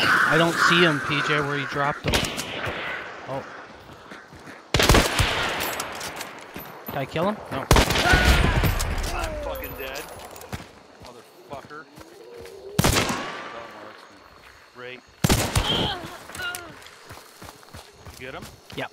I don't see him, PJ, where he dropped him. Oh. Did I kill him? No. I'm fucking dead. Motherfucker. Great. You get him? Yep.